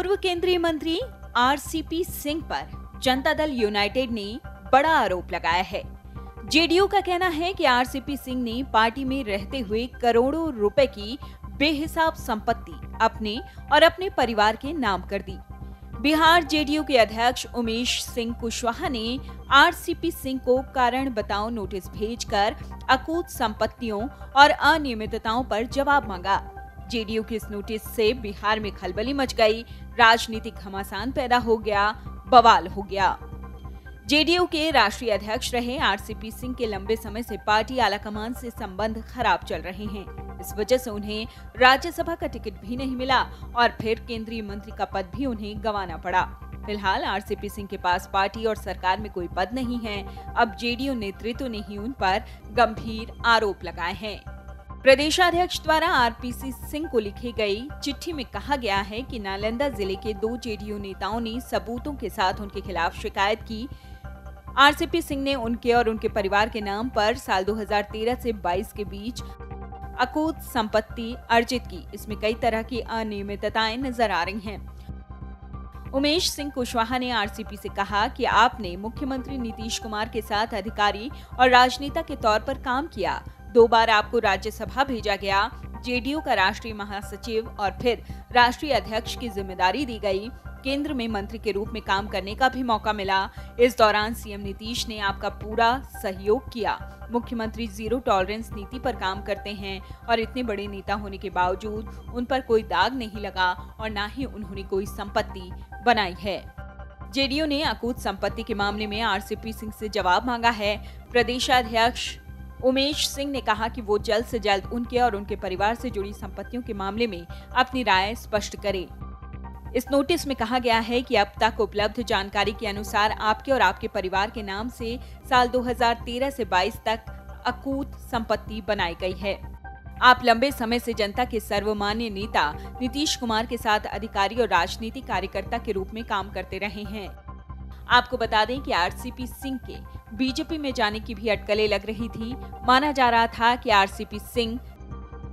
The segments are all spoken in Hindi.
पूर्व केंद्रीय मंत्री आरसीपी सिंह पर जनता दल यूनाइटेड ने बड़ा आरोप लगाया है। जेडीयू का कहना है कि आरसीपी सिंह ने पार्टी में रहते हुए करोड़ों रुपए की बेहिसाब संपत्ति अपने और अपने परिवार के नाम कर दी। बिहार जेडीयू के अध्यक्ष उमेश सिंह कुशवाहा ने आरसीपी सिंह को कारण बताओ नोटिस भेजकर अकूत संपत्तियों और अनियमितताओं पर जवाब मांगा। जेडीयू के इस नोटिस से बिहार में खलबली मच गई। राजनीतिक घमासान पैदा हो गया, बवाल हो गया। जेडीयू के राष्ट्रीय अध्यक्ष रहे आरसीपी सिंह के लंबे समय से पार्टी आलाकमान से संबंध खराब चल रहे हैं। इस वजह से उन्हें राज्यसभा का टिकट भी नहीं मिला और फिर केंद्रीय मंत्री का पद भी उन्हें गंवाना पड़ा। फ़िलहाल आरसीपी सिंह के पास पार्टी और सरकार में कोई पद नहीं है। अब जेडीयू नेतृत्व ने ही उन पर गंभीर आरोप लगाए हैं। प्रदेशाध्यक्ष द्वारा आरपीसी सिंह को लिखी गई चिट्ठी में कहा गया है कि नालंदा ज़िले के दो जेडीयू नेताओं ने सबूतों के साथ उनके खिलाफ शिकायत की। आरसीपी सिंह ने उनके और उनके परिवार के नाम पर साल 2013 से 22 के बीच अकूत संपत्ति अर्जित की। इसमें कई तरह की अनियमितताएँ नज़र आ रही हैं। उमेश सिंह कुशवाहा ने आरसीपी से कहा कि आपने मुख्यमंत्री नीतीश कुमार के साथ अधिकारी और राजनेता के तौर पर काम किया। दो बार आपको राज्यसभा भेजा गया। जेडीयू का राष्ट्रीय महासचिव और फिर राष्ट्रीय अध्यक्ष की ज़िम्मेदारी दी गई। केंद्र में मंत्री के रूप में काम करने का भी मौका मिला। इस दौरान सीएम नीतीश ने आपका पूरा सहयोग किया। मुख्यमंत्री ज़ीरो टॉलरेंस नीति पर काम करते हैं और इतने बड़े नेता होने के बावजूद उन पर कोई दाग नहीं लगा और न ही उन्होंने कोई संपत्ति बनाई है। जेडीयू ने अकूत संपत्ति के मामले में आरसीपी सिंह से जवाब मांगा है। प्रदेशाध्यक्ष उमेश सिंह ने कहा कि वो जल्द से जल्द उनके और उनके परिवार से जुड़ी संपत्तियों के मामले में अपनी राय स्पष्ट करें। इस नोटिस में कहा गया है कि अब तक उपलब्ध जानकारी के अनुसार आपके और आपके परिवार के नाम से साल 2013 से 22 तक अकूत संपत्ति बनाई गई है। आप लंबे समय से जनता के सर्वमान्य नेता नीतीश कुमार के साथ अधिकारी और राजनीतिक कार्यकर्ता के रूप में काम करते रहे हैं। आपको बता दें कि आरसीपी सिंह के बीजेपी में जाने की भी अटकलें लग रही थी। माना जा रहा था कि आरसीपी सिंह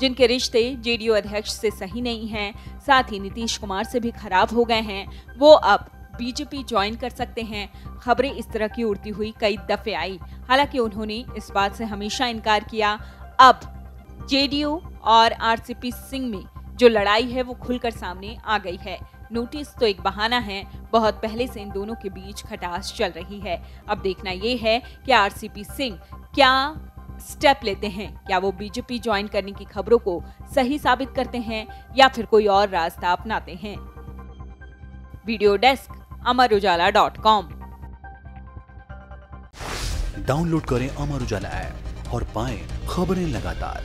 जिनके रिश्ते जेडीयू अध्यक्ष से सही नहीं हैं, साथ ही नीतीश कुमार से भी खराब हो गए हैं वो अब बीजेपी ज्वाइन कर सकते हैं। खबरें इस तरह की उड़ती हुई कई दफे आई। हालाँकि उन्होंने इस बात से हमेशा इनकार किया। अब जेडीयू और आरसीपी सिंह में जो लड़ाई है वो खुलकर सामने आ गई है। नोटिस तो एक बहाना है। बहुत पहले से इन दोनों के बीच खटास चल रही है। अब देखना ये है कि आरसीपी सिंह क्या स्टेप लेते हैं। क्या वो बीजेपी ज्वाइन करने की खबरों को सही साबित करते हैं या फिर कोई और रास्ता अपनाते हैं? Video desk Amar Ujala dot com. Download करें अमर उजाला ऐप और पाएँ खबरें लगातार।